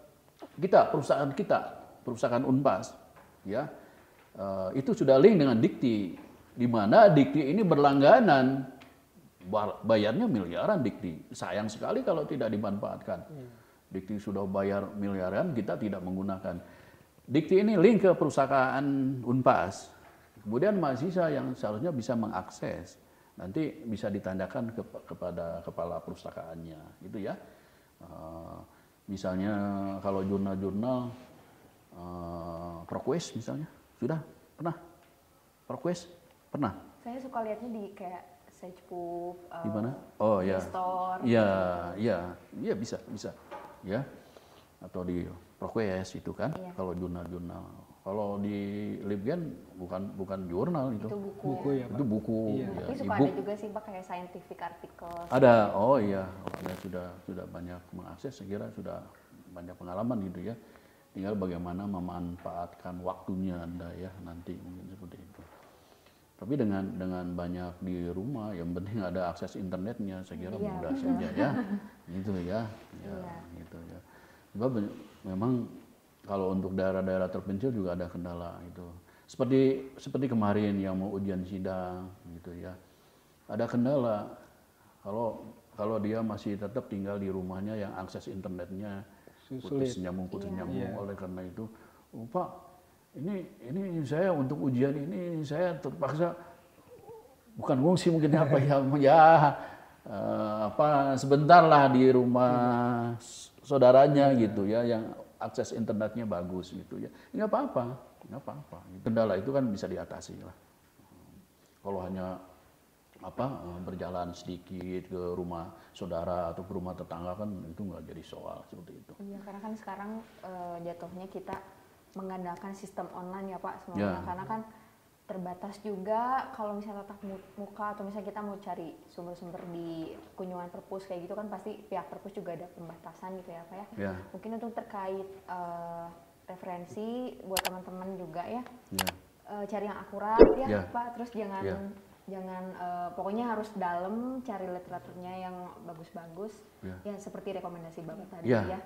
kita perusahaan kita perusahaan Unpas ya eh, itu sudah link dengan Dikti di mana Dikti ini berlangganan. Ba- bayarnya miliaran Dikti. Sayang sekali kalau tidak dimanfaatkan. Dikti sudah bayar miliaran kita tidak menggunakan. Dikti ini link ke perusahaan Unpas. Kemudian mahasiswa yang seharusnya bisa mengakses nanti bisa ditandakan ke- kepada kepala perpustakaannya gitu ya. Eh, misalnya kalau jurnal-jurnal eh, ProQuest misalnya sudah? Pernah? ProQuest pernah? Saya suka lihatnya di kayak Sagebook, eh, di mana? Oh ya Store. iya iya. Iya bisa bisa. Ya. Atau di ProQuest itu kan Iya. kalau jurnal-jurnal kalau di Libgen bukan bukan jurnal itu itu buku. buku ya itu buku Iya. ya, Tapi suka ada juga sih Pak kayak scientific article. Ada, oh iya, ada sudah sudah banyak mengakses. Saya kira sudah banyak pengalaman gitu ya. Tinggal bagaimana memanfaatkan waktunya Anda ya nanti mungkin seperti itu. Tapi dengan dengan banyak di rumah, yang penting ada akses internetnya, saya kira Iya, mudah saja ya, gitu ya, ya Iya. gitu ya. Sebab memang kalau untuk daerah-daerah terpencil juga ada kendala itu. Seperti seperti kemarin yang mau ujian sidang gitu ya, ada kendala. Kalau kalau dia masih tetap tinggal di rumahnya yang akses internetnya putus nyambung putus Iya. nyambung Iya. oleh karena itu oh, Pak ini ini saya untuk ujian ini saya terpaksa bukan ngungsi mungkin apa ya ya eh, apa sebentar lah di rumah saudaranya gitu ya yang akses internetnya bagus gitu ya nggak apa-apa nggak apa-apa kendala itu kan bisa diatasi lah kalau hanya apa eh, berjalan sedikit ke rumah saudara atau ke rumah tetangga kan itu nggak jadi soal seperti itu Iya, karena kan sekarang eh, jatuhnya kita mengandalkan sistem online ya Pak semuanya. Ya. Karena kan terbatas juga kalau misalnya tatap mu- muka atau misalnya kita mau cari sumber-sumber di kunjungan perpus kayak gitu kan pasti pihak perpus juga ada pembatasan gitu ya Pak ya. ya Mungkin untuk terkait eh, referensi buat teman-teman juga ya ya eh, cari yang akurat ya Ya. Pak. Terus jangan Ya. jangan eh, pokoknya harus dalam cari literaturnya yang bagus-bagus. Ya. Ya seperti rekomendasi Bapak tadi Ya. ya.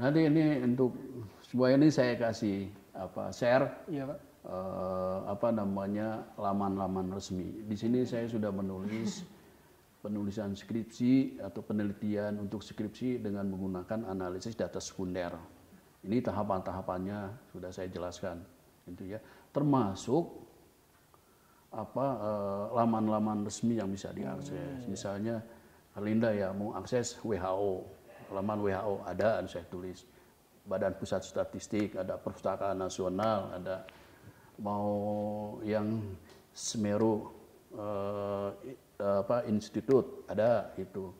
Nanti ini untuk semua ini saya kasih apa share Iya pak. Eh, apa namanya laman-laman resmi. Di sini saya sudah menulis penulisan skripsi atau penelitian untuk skripsi dengan menggunakan analisis data sekunder. Ini tahapan-tahapannya sudah saya jelaskan, itu ya. Termasuk apa eh, laman-laman resmi yang bisa diakses. Misalnya Linda ya mau akses WHO, laman WHO ada saya tulis. Badan Pusat Statistik, ada Perpustakaan Nasional, ada mau yang Semeru eh, i- apa institut ada itu.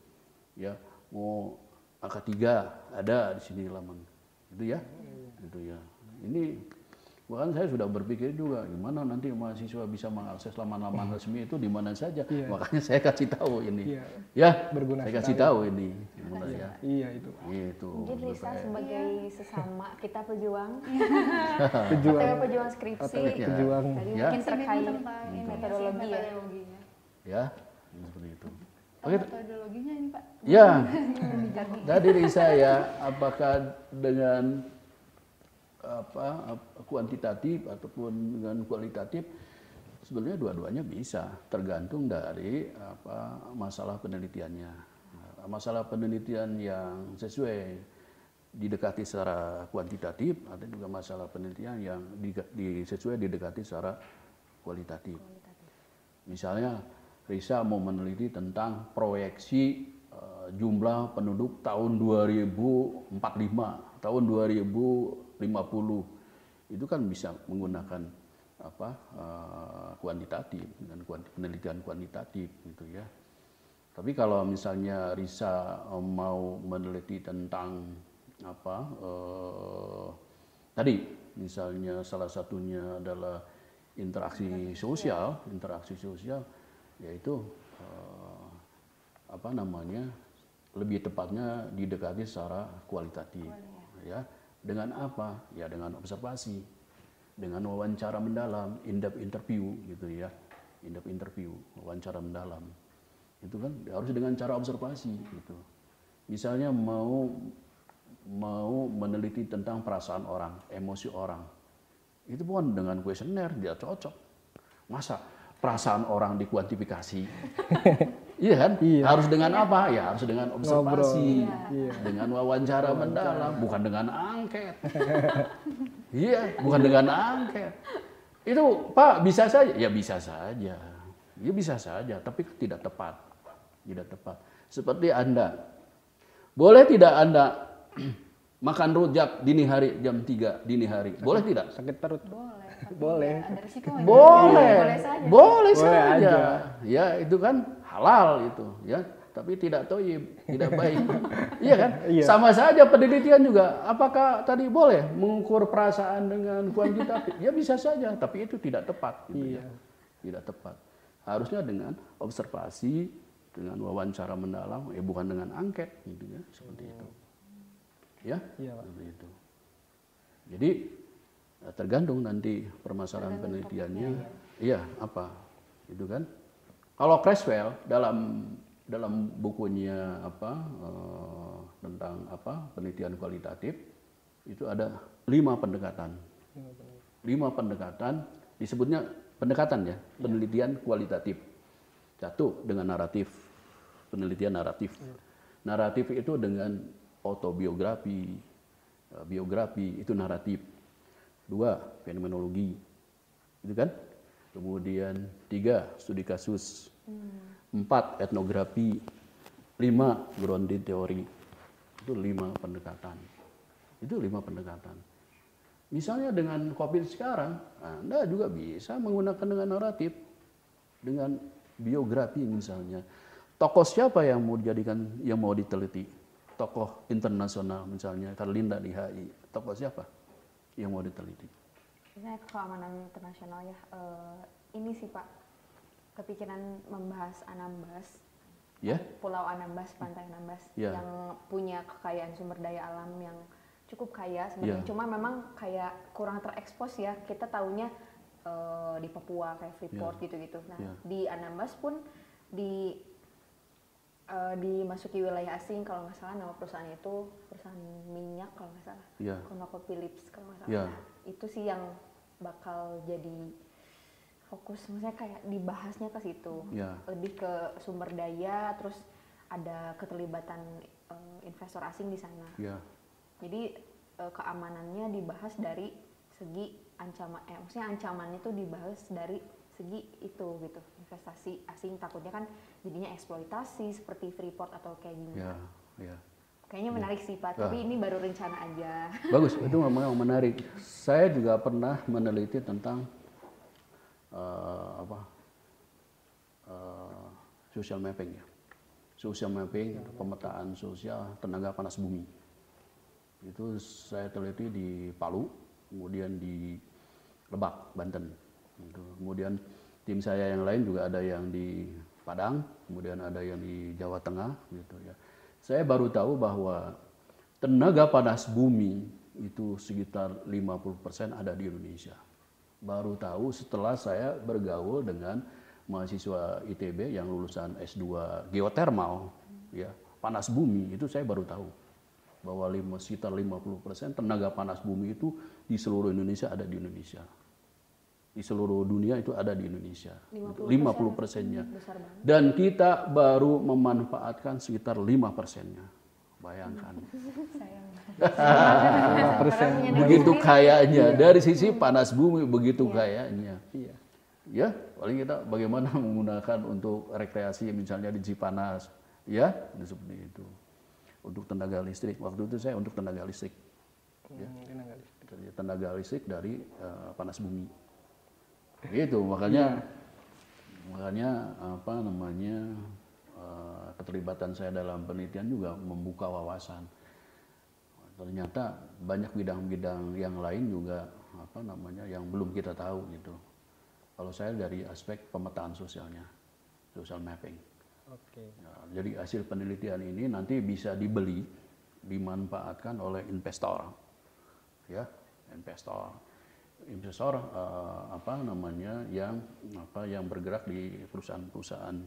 Ya, mau angka tiga ada di sini laman. Itu ya. Itu ya. Ini bahkan saya sudah berpikir juga gimana nanti mahasiswa bisa mengakses laman-laman resmi itu di mana saja. Iya. Makanya saya kasih tahu ini. Iya. Ya, Berguna saya kasih tahu ini. Gimana ya? Iya itu. Itu. Mungkin Risa sebagai sesama kita pejuang, Pejuang. OTW pejuang skripsi, OTW Ya. pejuang. tadi Ya. mungkin terkait tentang ini metodologi ya. metodologinya. Ya, seperti itu. Oh, Oke. metodologinya ini Pak. Ya, tadi Risa ya, apakah dengan apa ap- kuantitatif ataupun dengan kualitatif sebenarnya dua-duanya bisa. Tergantung dari apa masalah penelitiannya. Masalah penelitian yang sesuai didekati secara kuantitatif ada juga masalah penelitian yang di, di- sesuai didekati secara kualitatif. Misalnya Risa mau meneliti tentang proyeksi eh, jumlah penduduk tahun 2045, tahun 2050. Itu kan bisa menggunakan apa eh, kuantitatif dengan kuanti- penelitian kuantitatif gitu ya. Tapi kalau misalnya Risa eh, mau meneliti tentang apa eh, tadi misalnya salah satunya adalah interaksi sosial, interaksi sosial yaitu eh, apa namanya lebih tepatnya didekati secara kualitatif ya dengan apa? Ya dengan observasi dengan wawancara mendalam in depth interview gitu ya. In depth interview wawancara mendalam. Itu kan harus dengan cara observasi gitu. Misalnya mau mau meneliti tentang perasaan orang emosi orang. Itu bukan dengan kuesioner dia cocok. Masa perasaan orang dikuantifikasi iya kan? Iya. harus dengan apa? Ya harus dengan observasi Iya. dengan wawancara mendalam bukan dengan angket. Iya bukan dengan angket. Itu pak bisa saja. Ya bisa saja. Ya bisa saja tapi tidak tepat. Tidak tepat. Seperti anda. Boleh tidak anda makan rujak dini hari jam 3 dini hari? Boleh tidak? Sakit perut. Boleh. Boleh. ya Ada risiko nggak? boleh. Boleh saja. boleh Boleh saja. aja. ya itu kan halal itu ya tapi tidak toyib tidak baik iya kan Iya. sama saja penelitian juga apakah tadi boleh mengukur perasaan dengan kuantitatif ya bisa saja tapi itu tidak tepat gitu ya. Iya. tidak tepat harusnya dengan observasi dengan wawancara mendalam eh bukan dengan angket gitu ya seperti itu Ya, Iya, Pak. seperti itu. Jadi eh, tergantung nanti permasalahan penelitiannya. Iya, apa? Itu kan. Kalau Creswell dalam dalam bukunya apa eh, tentang apa penelitian kualitatif itu ada lima pendekatan. Lima pendekatan disebutnya pendekatan ya, penelitian kualitatif. Satu dengan naratif, penelitian naratif. Naratif itu dengan autobiografi, eh, biografi itu naratif. Dua, fenomenologi. Itu kan? Kemudian tiga, studi kasus. Empat, etnografi. Lima, grounded teori. Itu lima pendekatan. Itu lima pendekatan. Misalnya dengan COVID sekarang, Anda juga bisa menggunakan dengan naratif, dengan biografi misalnya. Tokoh siapa yang mau dijadikan, yang mau diteliti? Tokoh internasional misalnya, Karlinda di HI. Tokoh siapa yang mau diteliti? Misalnya keamanan internasional ya, eh, ini sih Pak, kepikiran membahas Anambas, Ya, Pulau Anambas, Pantai Anambas, Ya. yang punya kekayaan sumber daya alam yang cukup kaya sebenarnya. Ya. Cuma memang kayak kurang terekspos ya. Kita taunya eh, di Papua kayak Freeport gitu-gitu. Nah Ya. di Anambas pun di eh, dimasuki wilayah asing kalau nggak salah nama perusahaan itu perusahaan minyak kalau nggak salah. ya, ConocoPhillips kalau nggak salah. Ya. Nah, itu sih yang bakal jadi fokus, maksudnya kayak dibahasnya ke situ, ya, lebih ke sumber daya, terus ada keterlibatan eh, investor asing di sana. ya, Jadi eh, keamanannya dibahas dari segi ancaman, eh maksudnya ancamannya tuh dibahas dari segi itu gitu, investasi asing takutnya kan jadinya eksploitasi seperti Freeport atau kayak gini. ya, ya. Kayaknya menarik sih Pak, Wah. tapi ini baru rencana aja. Bagus, itu memang menarik. Saya juga pernah meneliti tentang eh, apa eh, social mapping ya, social mapping atau pemetaan sosial tenaga panas bumi. Itu saya teliti di Palu, kemudian di Lebak, Banten. Gitu. Kemudian tim saya yang lain juga ada yang di Padang, kemudian ada yang di Jawa Tengah, gitu ya. Saya baru tahu bahwa tenaga panas bumi itu sekitar 50% ada di Indonesia. Baru tahu setelah saya bergaul dengan mahasiswa ITB yang lulusan S2 geothermal, ya panas bumi itu saya baru tahu bahwa lima, sekitar 50% tenaga panas bumi itu di seluruh Indonesia ada di Indonesia. Di seluruh dunia itu ada di Indonesia. 50%. 50 persennya. Dan kita baru memanfaatkan sekitar 5 persennya. Bayangkan. persen. begitu kayanya. Dari sisi panas bumi begitu kayanya. Iya. Ya, paling kita bagaimana menggunakan untuk rekreasi misalnya di Cipanas. Ya, seperti itu. Untuk tenaga listrik. Waktu itu saya untuk tenaga listrik. Ya. Hmm, tenaga listrik. Kerja tenaga listrik dari eh, panas bumi. Gitu, makanya makanya apa namanya eh, keterlibatan saya dalam penelitian juga membuka wawasan. Ternyata banyak bidang-bidang yang lain juga apa namanya yang belum kita tahu gitu. Kalau saya dari aspek pemetaan sosialnya, social mapping. Oke. Ya, jadi hasil penelitian ini nanti bisa dibeli, dimanfaatkan oleh investor, ya investor, investor eh, apa namanya yang apa yang bergerak di perusahaan-perusahaan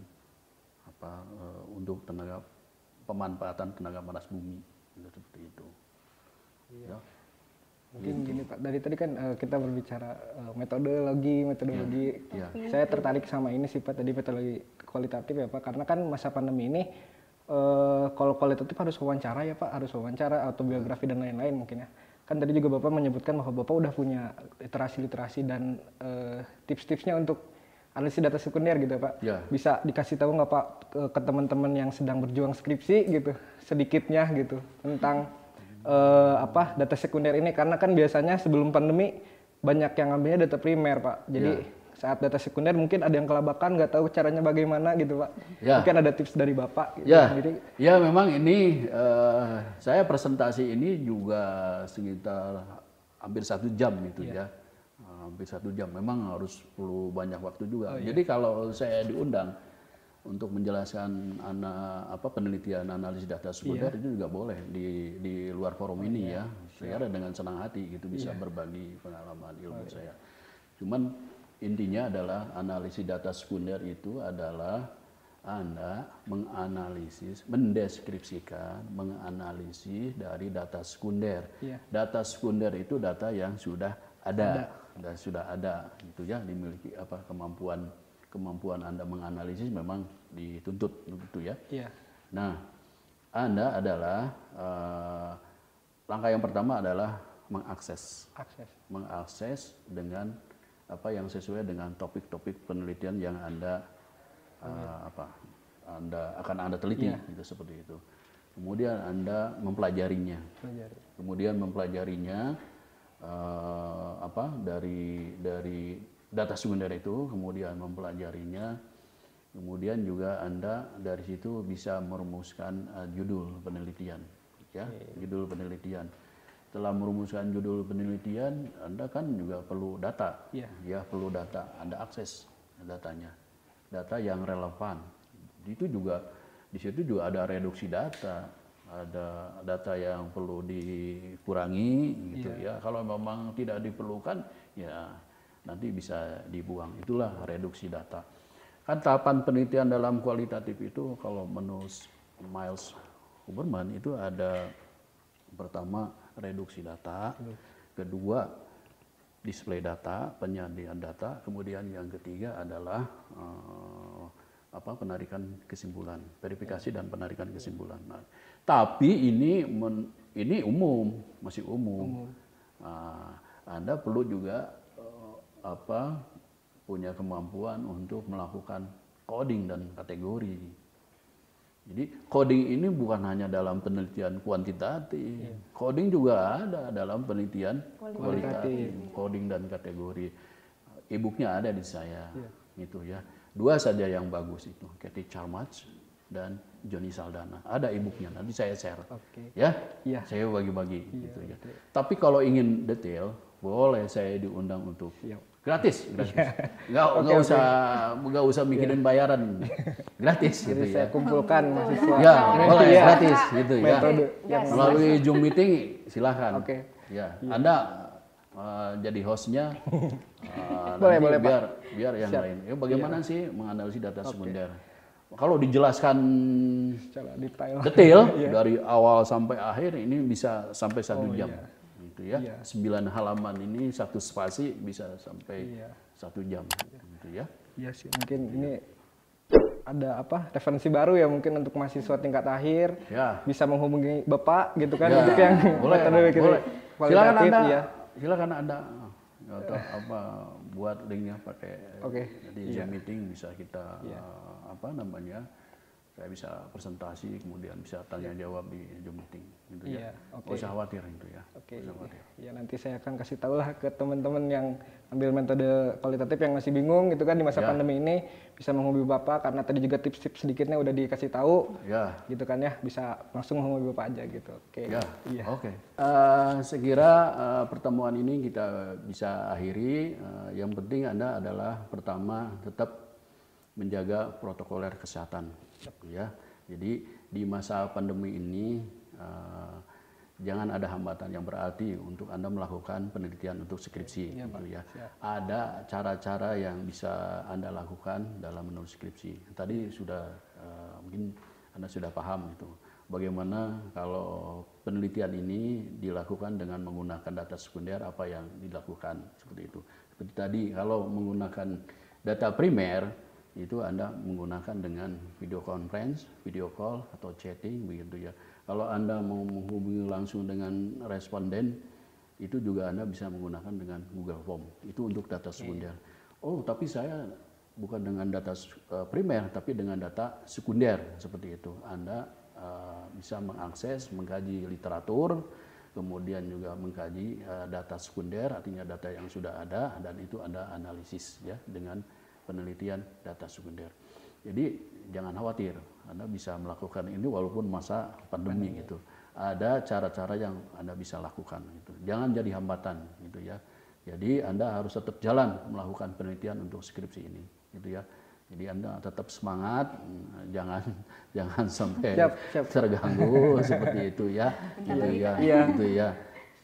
apa eh, untuk tenaga pemanfaatan tenaga panas bumi, gitu, seperti itu. Ya. Mungkin gini Pak, dari tadi kan eh, kita berbicara eh, metodologi, metodologi. Iya. Saya tertarik sama ini sih Pak, tadi metodologi kualitatif ya Pak, karena kan masa pandemi ini eh, kalau kualitatif harus wawancara ya Pak, harus wawancara, autobiografi dan lain-lain mungkin ya. Kan tadi juga Bapak menyebutkan bahwa Bapak udah punya literasi-literasi dan eh, tips-tipsnya untuk analisis data sekunder gitu ya Pak. Ya. Bisa dikasih tahu nggak Pak ke, ke teman-teman yang sedang berjuang skripsi gitu, sedikitnya gitu tentang eh, apa data sekunder ini karena kan biasanya sebelum pandemi banyak yang ngambilnya data primer Pak. Jadi saat data sekunder mungkin ada yang kelabakan nggak tahu caranya bagaimana gitu Pak. Ya. Mungkin ada tips dari Bapak gitu. Ya, Jadi ya memang ini eh, saya presentasi ini juga sekitar hampir satu jam itu ya, Eh, hampir satu jam. Memang harus perlu banyak waktu juga. Jadi kalau saya diundang, untuk menjelaskan ana, apa penelitian analisis data sekunder Iya. itu juga boleh di di luar forum Oh, ini ya. Saya dengan senang hati gitu bisa Iya. berbagi pengalaman ilmu saya. Cuman intinya adalah analisis data sekunder itu adalah anda menganalisis, mendeskripsikan, menganalisis dari data sekunder. Iya. Data sekunder itu data yang sudah ada, dan sudah ada, gitu ya, dimiliki apa kemampuan kemampuan anda menganalisis memang dituntut, begitu ya. Iya. Nah, anda adalah eh, langkah yang pertama adalah mengakses Akses. mengakses dengan apa yang sesuai dengan topik-topik penelitian yang anda uh, apa anda akan anda teliti Iya. gitu seperti itu kemudian anda mempelajarinya Pelajari. kemudian mempelajarinya eh, apa dari dari data sekunder itu kemudian mempelajarinya. Kemudian juga anda dari situ bisa merumuskan eh, judul penelitian ya judul penelitian. Setelah merumuskan judul penelitian anda kan juga perlu data Iya. ya perlu data. Anda akses datanya data yang relevan. Itu juga di situ juga ada reduksi data ada data yang perlu dikurangi gitu ya. Kalau memang tidak diperlukan ya nanti bisa dibuang. Itulah reduksi data. Kan tahapan penelitian dalam kualitatif itu kalau menurut Miles Huberman itu ada pertama reduksi data. Kedua display data, penyajian data, kemudian yang ketiga adalah eh, apa penarikan kesimpulan, verifikasi dan penarikan kesimpulan. Nah, tapi ini men- ini umum, masih umum. Nah, anda perlu juga apa punya kemampuan untuk melakukan coding dan kategori. Jadi coding ini bukan hanya dalam penelitian kuantitatif, coding juga ada dalam penelitian kualitatif, coding dan kategori. E-booknya ada di saya, gitu ya. Dua saja yang bagus itu, Kathy Charmats dan Johnny Saldana. Ada e-booknya, nanti saya share. Oke. Ya, Iya. saya bagi-bagi gitu ya. Tapi kalau ingin detail, boleh saya diundang untuk Siap. Gratis, gratis. Nggak, nggak usah nggak usah mikirin bayaran, gratis gitu Jadi ya. saya kumpulkan mahasiswa. Ya, boleh Iya. gratis gitu ya. Yang Melalui Zoom meeting silahkan. Oke. Ya, Anda uh, jadi hostnya. uh, Boleh, boleh, Pak. biar biar yang lain. Ya, bagaimana sih menganalisis data sekunder? Kalau dijelaskan secara detail. detail Iya. dari awal sampai akhir ini bisa sampai satu Oh, jam. iya. Gitu ya. Iya. Sembilan halaman ini satu spasi bisa sampai Iya. satu jam. Gitu ya. Iya sih, mungkin ini ada apa referensi baru ya mungkin untuk mahasiswa tingkat akhir Ya. bisa menghubungi bapak gitu kan Ya, untuk yang boleh, boleh. Silakan anda, ya. silakan anda atau apa buat linknya pakai Oke, di iya. Zoom meeting bisa kita Iya. eh, apa namanya saya bisa presentasi kemudian bisa tanya jawab di Zoom meeting gitu Iya, ya. oke. Nggak usah khawatir itu ya. Oke, khawatir. ya nanti saya akan kasih tahu lah ke teman-teman yang ambil metode kualitatif yang masih bingung gitu kan di masa Ya. pandemi ini bisa menghubungi bapak karena tadi juga tips-tips sedikitnya udah dikasih tahu Ya. gitu kan ya bisa langsung menghubungi bapak aja gitu. Oke. Ya, Iya. oke. Eh, sekira eh, pertemuan ini kita bisa akhiri. Eh, yang penting anda adalah pertama tetap menjaga protokoler kesehatan, ya. Jadi di masa pandemi ini eh, jangan ada hambatan yang berarti untuk anda melakukan penelitian untuk skripsi, Iya, gitu ya. Siap. Ada cara-cara yang bisa anda lakukan dalam menulis skripsi. Tadi sudah eh, mungkin anda sudah paham itu bagaimana kalau penelitian ini dilakukan dengan menggunakan data sekunder apa yang dilakukan seperti itu. Seperti tadi kalau menggunakan data primer itu Anda menggunakan dengan video conference, video call atau chatting begitu ya. Kalau Anda mau menghubungi langsung dengan responden itu juga Anda bisa menggunakan dengan Google Form. Itu untuk data sekunder. Oh, tapi saya bukan dengan data eh, primer tapi dengan data sekunder seperti itu. Anda eh, bisa mengakses, mengkaji literatur, kemudian juga mengkaji eh, data sekunder, artinya data yang sudah ada dan itu Anda analisis ya dengan penelitian data sekunder. Jadi jangan khawatir, Anda bisa melakukan ini walaupun masa pandemi gitu. Ada cara-cara yang Anda bisa lakukan gitu. Jangan jadi hambatan gitu ya. Jadi Anda harus tetap jalan melakukan penelitian untuk skripsi ini gitu ya. Jadi Anda tetap semangat, mm, jangan jangan sampai Siap, siap. terganggu seperti itu ya. Gitu ya. Iya. Gitu ya.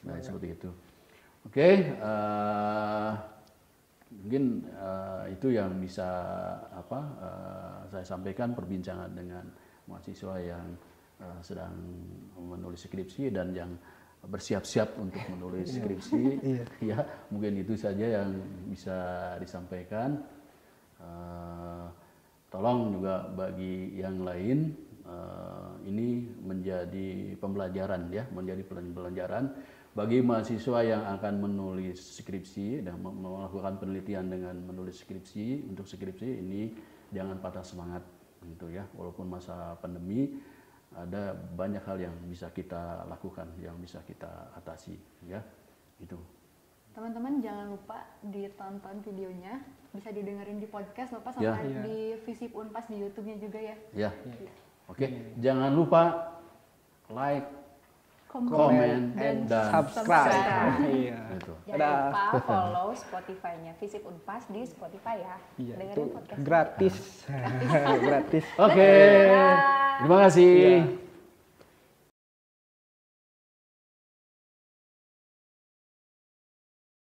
Nah, seperti itu. Oke, eh, mungkin eh, itu yang bisa apa eh, saya sampaikan perbincangan dengan mahasiswa yang eh, sedang menulis skripsi dan yang bersiap-siap untuk menulis skripsi. Iya. ya, mungkin itu saja yang bisa disampaikan. Eh, tolong juga bagi yang lain eh, ini menjadi pembelajaran ya, menjadi pembelajaran bagi mahasiswa yang akan menulis skripsi dan melakukan penelitian dengan menulis skripsi untuk skripsi ini jangan patah semangat gitu ya walaupun masa pandemi ada banyak hal yang bisa kita lakukan yang bisa kita atasi ya itu Teman-teman jangan lupa ditonton videonya, bisa didengerin di podcast Bapak Ya. sama Iya. di Visip Unpas di YouTube-nya juga ya. ya oke jangan lupa like komen dan dan subscribe. subscribe. Iya. itu Jangan lupa follow Spotify-nya Visip Unpas di Spotify ya. Iya, Dengerin podcast. gratis. gratis. oke terima kasih